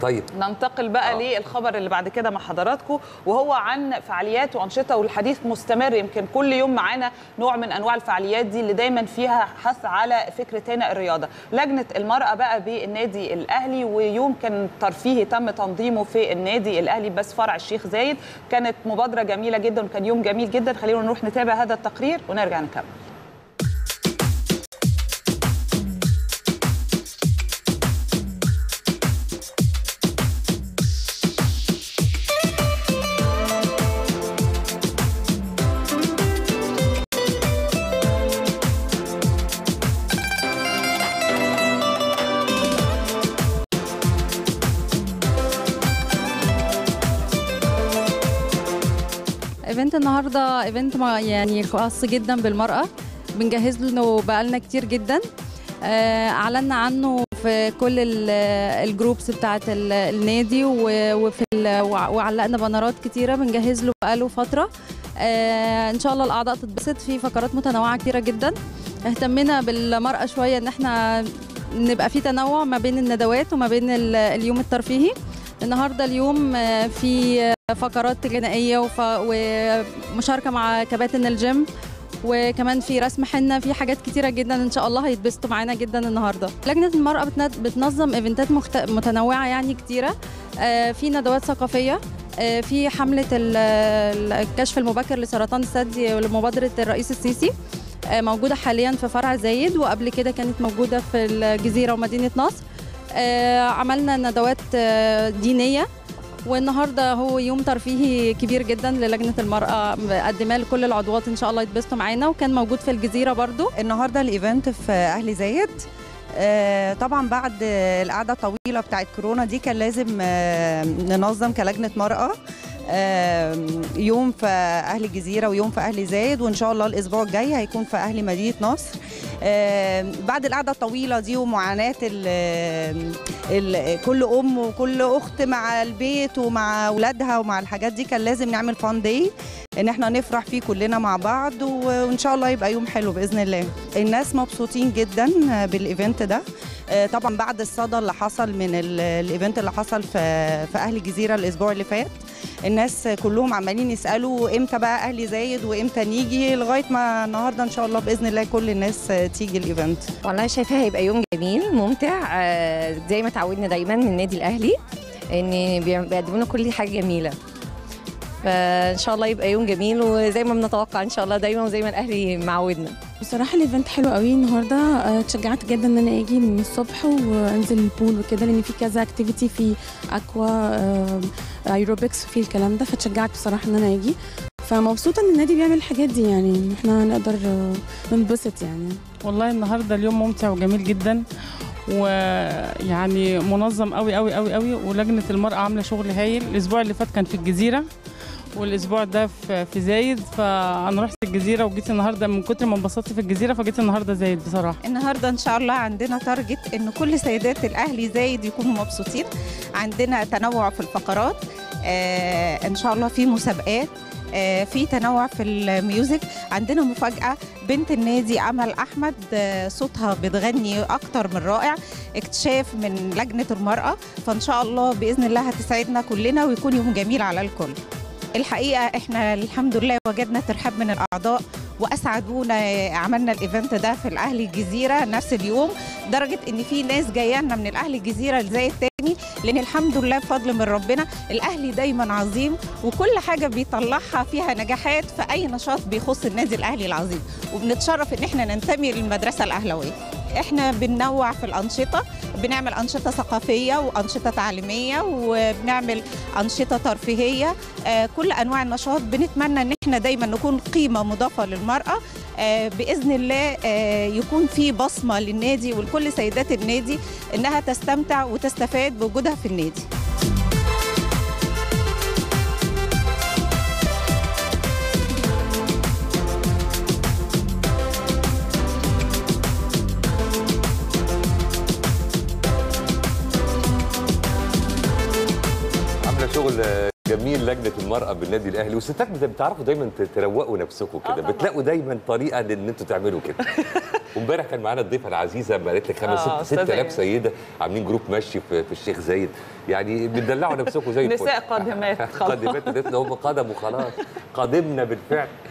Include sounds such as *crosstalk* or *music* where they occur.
طيب. ننتقل بقى آه. للخبر اللي بعد كده مع حضراتكم وهو عن فعاليات وأنشطة والحديث مستمر. يمكن كل يوم معانا نوع من أنواع الفعاليات دي اللي دايما فيها حث على فكره هنا الرياضة. لجنة المرأة بقى بالنادي الأهلي ويوم كان ترفيهي تم تنظيمه في النادي الأهلي بس فرع الشيخ زايد. كانت مبادرة جميلة جدا وكان يوم جميل جدا. خلينا نروح نتابع هذا التقرير ونرجع نكمل. event النهارده event يعني خاص جدا بالمرأة. بنجهز له بقالنا كتير جدا. آه، أعلنا عنه في كل ال- ال groups بتاعه ال- النادي وفي وعلقنا بانرات كتيرة. بنجهز له بقاله فترة. آه، إن شاء الله الاعضاء تتبسط. في فقرات متنوعة كتيرة جدا. اهتمينا بالمرأة شوية إن إحنا نبقى في تنوع ما بين الندوات وما بين ال- اليوم الترفيهي. النهارده اليوم آه، في فقرات غنائية. ومشاركة مع كباتن الجيم وكمان في رسم حنة في حاجات كتيرة جدا إن شاء الله هيتبسطوا معانا جدا النهارده. لجنة المرأة بتن- بتنظم إيفنتات مخت... متنوعة يعني كتيرة. آه، في ندوات ثقافية آه، في حملة ال- ال- الكشف المبكر لسرطان الثدي لمبادرة الرئيس السيسي. موجودة حاليا في فرع زايد وقبل كده كانت موجودة في الجزيرة ومدينة نصر. عملنا ندوات آه، دينية والنهاردة هو يوم ترفيهي كبير جدا للجنة المرأة. مقدماه لكل العضوات إن شاء الله يتبسطوا معانا وكان موجود في الجزيرة برضو. النهارده الإيفنت في أهل زايد. آه، طبعا بعد القعدة الطويلة بتاعت كورونا دي كان لازم آه، ننظم كلجنة مرأة. آه، يوم في أهل الجزيرة ويوم في أهل زايد وإن شاء الله الأسبوع الجاي هيكون في أهل مدينة نصر. بعد القعدة الطويلة دي ومعاناة كل أم وكل أخت مع البيت ومع أولادها ومع الحاجات دي كان لازم نعمل fun day إن إحنا نفرح فيه كلنا مع بعض وإن شاء الله يبقى يوم حلو بإذن الله. الناس مبسوطين جدا بال event ده. طبعا بعد الصدى اللي حصل من ال- ال event اللي حصل في في أهل الجزيره الأسبوع اللي فات الناس كلهم عمالين يسألوا إمتى بقى أهلي زايد وإمتى نيجي لغاية ما النهارده إن شاء الله بإذن الله كل الناس آه، تيجي ال event. والله شايفاه هيبقى يوم جميل ممتع. آه، زي ما تعودنا دايما من النادي الأهلي إن بي- بيقدموا لنا كل حاجة جميلة. فإن شاء الله يبقى يوم جميل وزي ما بنتوقع إن شاء الله دايما وزي ما الأهلي معودنا. بصراحة ال event حلو قوي النهارده. آه، اتشجعت جدا إن أنا أجي من الصبح وأنزل ال pool وكده لأن في كذا activity في aqua aerobics في الكلام ده فاتشجعت بصراحة إن أنا أجي. فمبسوطة إن النادي بيعمل الحاجات دي يعني إحنا نقدر آه، ننبسط يعني. والله النهارده اليوم ممتع وجميل جدا ويعني منظم قوي قوي قوي قوي ولجنة المرأة عاملة شغل هايل. الأسبوع اللي فات كان في الجزيرة. والأسبوع ده في في زايد فأنا رحت الجزيرة وجيت النهارده من كتر ما انبسطت في الجزيرة فجيت النهارده زايد بصراحة. النهارده إن شاء الله عندنا تارجت إن كل سيدات الاهلي زايد يكونوا مبسوطين. عندنا تنوع في الفقرات آه إن شاء الله في مسابقات آه في تنوع في ال music. عندنا مفاجأة بنت النادي أمل أحمد آه صوتها بتغني أكتر من رائع اكتشاف من لجنة المرأة. فإن شاء الله بإذن الله هتسعدنا كلنا ويكون يوم جميل على الكل. الحقيقة إحنا الحمد لله وجدنا ترحاب من الأعضاء وأسعدونا عملنا ال event ده في الأهلي الجزيرة نفس اليوم لدرجه إن في ناس جاية لنا من الأهلي الجزيرة زي التاني لأن الحمد لله بفضل من ربنا الأهلي دايما عظيم وكل حاجة بيطلعها فيها نجاحات في أي نشاط بيخص النادي الأهلي العظيم وبنتشرف إن إحنا ننتمي للمدرسة الأهلاوية. إحنا بننوع في الأنشطة. بنعمل أنشطة ثقافية وأنشطة تعليمية وبنعمل أنشطة ترفيهية. آه، كل أنواع النشاط بنتمنى إن إحنا دايما نكون قيمة مضافة للمرأة. آه، بإذن الله آه، يكون في بصمة للنادي ولكل سيدات النادي إنها تستمتع وتستفاد بوجودها في النادي. شغل جميل لجنة المرأة بالنادي الأهلي والستات بت- بتعرفوا دايما تروقوا نفسكم آه كده طبعاً. بتلاقوا دايما طريقة ان أنتوا تعملوا كده. *laughs* وامبارح كان معانا الضيفة العزيزة ما قالت لك خمس آه، ست أستاذة 6000 إيمان. سيدة عاملين جروب مشي في, في الشيخ زايد. يعني بتدلعوا نفسكم زي الفل. *laughs* نساء قادمات *laughs* خلاص. قادمات هم قدموا خلاص. قادمنا بالفعل.